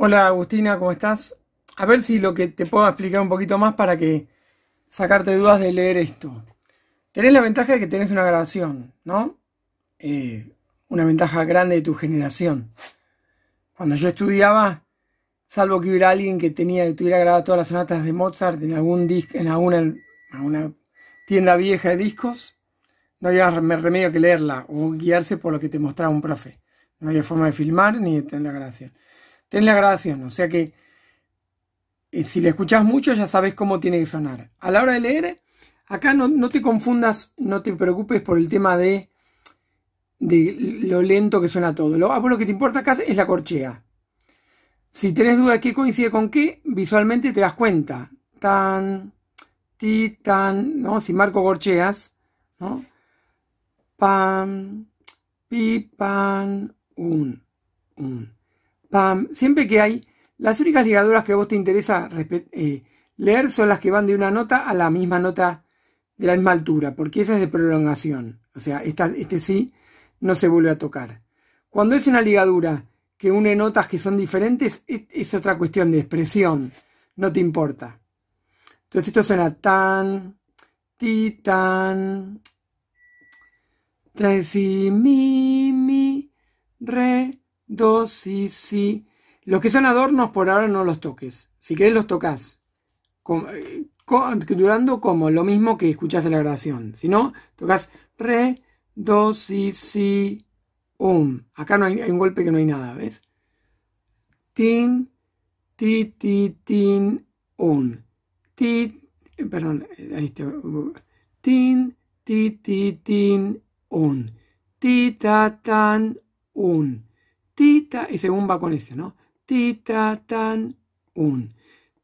Hola Agustina, ¿cómo estás? A ver si lo que te puedo explicar un poquito más para que sacarte dudas de leer esto. Tenés la ventaja de que tenés una grabación, ¿no? Eh, una ventaja grande de tu generación. Cuando yo estudiaba, salvo que hubiera alguien que tenía, que tuviera grabado todas las sonatas de Mozart en algún disco, en alguna, alguna tienda vieja de discos, no había remedio que leerla o guiarse por lo que te mostraba un profe. No había forma de filmar ni de tener la grabación. Ten la grabación, o sea que eh, si le escuchas mucho ya sabes cómo tiene que sonar. A la hora de leer, acá no, te confundas, no te preocupes por el tema de, de lo lento que suena todo. Lo, ah, lo que te importa acá es la corchea. Si tenés duda de qué coincide con qué, visualmente te das cuenta. Tan, ti, tan, ¿no? Si marco corcheas, ¿no? Pam, pi, pan, un, un. Siempre que hay, las únicas ligaduras que a vos te interesa eh, leer son las que van de una nota a la misma nota de la misma altura, porque esa es de prolongación. O sea, este sí no se vuelve a tocar. Cuando es una ligadura que une notas que son diferentes, es, otra cuestión de expresión, no te importa. Entonces esto suena tan, ti, tan, si, mi, mi, re, do, si, si. Los que son adornos por ahora no los toques. Si querés los tocas. Eh, durando como lo mismo que escuchás en la grabación. Si no, tocas re, do, si, si, um. Acá no hay, un golpe que no hay nada, ¿ves? Tin, ti, ti, tin, un. Ti, perdón, ahí está. Tin, ti, ti, tin, un. Tita, tan, un. Tita, y según va con ese, ¿no? Tita, tan, un.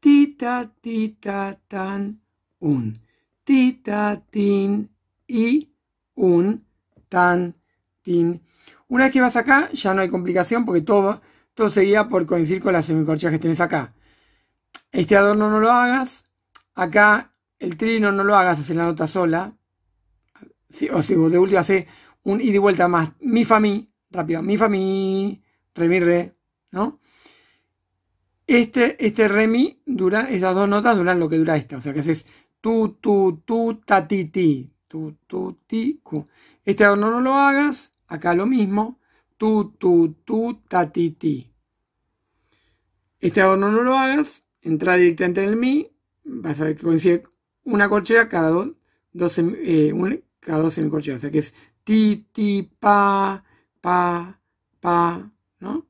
Tita, tita, tan, un. Tita, tin, y un, tan, tin. Una vez que vas acá, ya no hay complicación porque todo, todo seguía por coincidir con las semicorcheas que tenés acá. Este adorno no lo hagas. Acá el trino no lo hagas, hace la nota sola o si de último hace un ida y vuelta más, mi fa mi, rápido, mi fa mi, re mi re, ¿no? Este, este re mi dura, esas dos notas duran lo que dura esta, o sea que haces tu, tu, tu, ta, ti, ti, tu, tu, ti, cu. Este adorno no lo hagas, acá lo mismo, tu, tu, tu, ta, ti, ti. Este adorno no lo hagas, entra directamente en el mi, vas a ver que coincide una corchea cada dos, dos eh, cada dos semicorcheas. O sea que es ti, ti, pa, pa, pa, ¿no?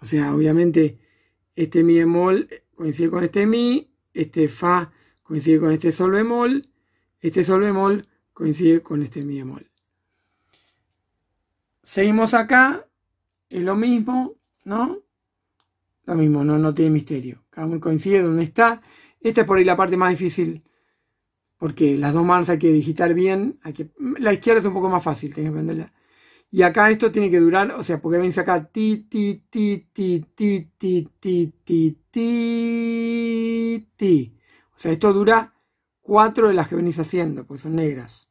O sea, obviamente este mi bemol coincide con este mi, este fa coincide con este sol bemol, este sol bemol coincide con este mi bemol. Seguimos acá, es lo mismo, ¿no? Lo mismo, no, no tiene misterio. Cada uno coincide donde está. Esta es por ahí la parte más difícil porque las dos manos hay que digitar bien, hay que, la izquierda es un poco más fácil, tienes que aprenderla. Y acá esto tiene que durar, o sea, porque venís acá ti, ti, ti, ti, ti, ti, ti, ti, ti, ti. O sea, esto dura cuatro de las que venís haciendo, porque son negras.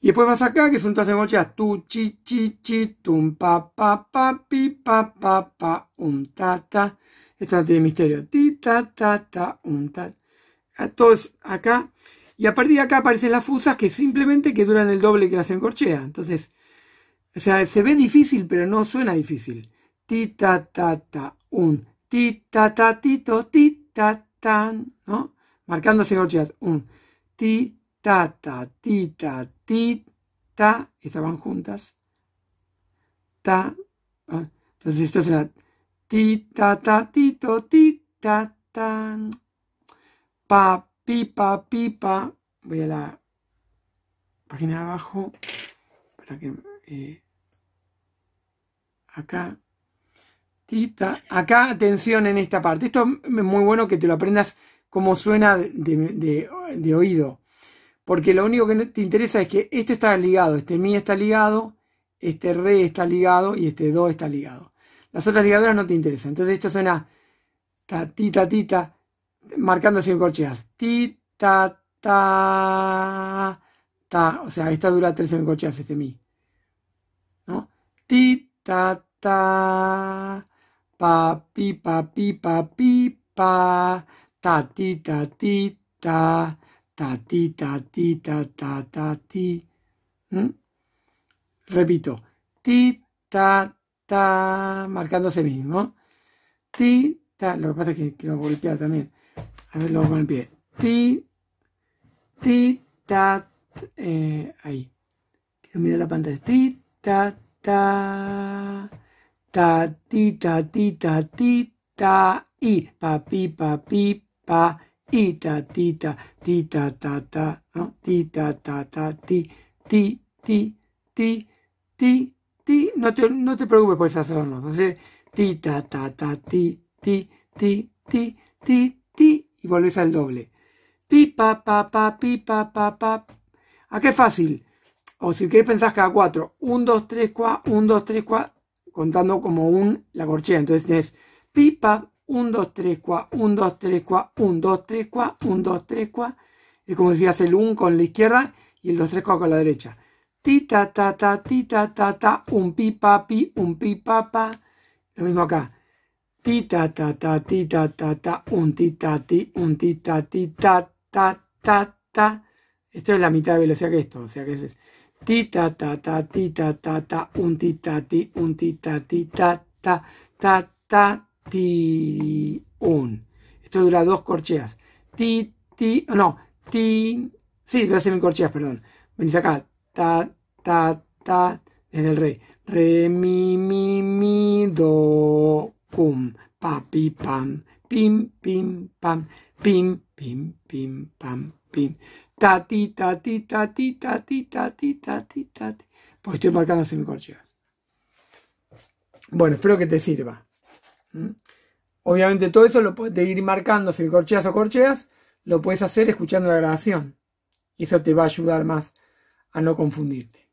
Y después vas acá, que son todas emochas, tu, chi, chi, chi, tum, pa, pa, pa, pi, pa, pa, pa, un, ta, ta. Esto no tiene misterio. Ti, ta, ta, ta, un, ta todos acá. Y a partir de acá aparecen las fusas que simplemente que duran el doble que las encorchea. Entonces, o sea, se ve difícil, pero no suena difícil. Ti, ta, ta, ta, un. Ti, ta, ta, tito, ti, ta, tan, ¿no? Marcándose encorcheas. Un. Ti, ta, ta, ti, ta, ti, ta. Estas van juntas. Ta. Entonces esto será ti, ta, ta, tito, ti, ta, tan pa, pipa, pipa. Voy a la página de abajo para que eh, acá tita, acá atención en esta parte. Esto es muy bueno que te lo aprendas cómo suena de, oído. Porque lo único que te interesa es que esto está ligado, este mi está ligado, este re está ligado y este do está ligado. Las otras ligaduras no te interesan. Entonces esto suena ta, tita, tita, marcando sin corcheas. Ti, ta, ta, ta. O sea, esta dura tres semicorcheas, este mi. ¿No? Ti, ta, ta, pa, pi, pa, pi, pa, pi, pa, ta, ti, ta, ti, ta, ta, ti, ta, ti, ta, ta, ta, ti. ¿Mm? Repito, ti, ta, ta, marcándose mismo. Ti, ta, lo que pasa es que quiero golpear también. A ver, luego con el pie. Ti, ti, ta, eh, ahí. Quiero mirar la pantalla. Ti, ta, ta, ta, ti, ta, ti, ta, ti, ta, i, pa, pi, pa, pi, pa, i, ta, ti, ta, ti, ta, ta, ta, ¿no? Ti, ta, ta, ta, ti, ti, ti, ti, ti, ti. No te, no te preocupes por esas no Entonces, ti, ta, ta, ta, ti, ti, ti, ti, ti, ti, y volvés al doble. Pi, pa, pa, pa, pi, pa, pa. ¿A qué fácil? O si querés pensar cada cuatro. Un, dos, tres, cuatro, un, dos, tres, cuatro. Contando como un, la corchea. Entonces tienes pi, pa, un, dos, tres, cuatro, un, dos, tres, cuatro, un, dos, tres, cuatro, un, dos, tres, cuatro. Es como si hace el un con la izquierda y el dos, tres, cuatro con la derecha. Ti, ta, ta, ta, ti, ta, ta, ta, un pi, pa, pi, un pi, pa, pa. Lo mismo acá. Ti, ta, ta, ta, ti, ta, ta, ta, un ti, ta, ti, un ti, ta, ti, ta, ta, ta, ta. Esto es la mitad de velocidad que esto, o sea que es ti, ta, ta, ta, ti, ta, ta, ta, un ti, ta, ti, un ti, ta, ti, ta, ta, ta, ta, ti, un. Esto dura dos corcheas. Ti, ti, no, ti, sí, dos semicorcheas, perdón. Venís acá, ta, ta, ta, desde el re. Re, mi, mi, mi, do, cum, pa, pi, pam, pim, pim, pam, pim, pim, pim, pam, pim. Ta, ti, ta, ti, ta, ti, ta, ti, ta, ti, ta, ti, ta, ti. Porque estoy marcando semicorcheas. Bueno, espero que te sirva. ¿Mm? Obviamente todo eso lo puedes ir marcando semicorcheas o corcheas, lo puedes hacer escuchando la grabación. Y eso te va a ayudar más a no confundirte.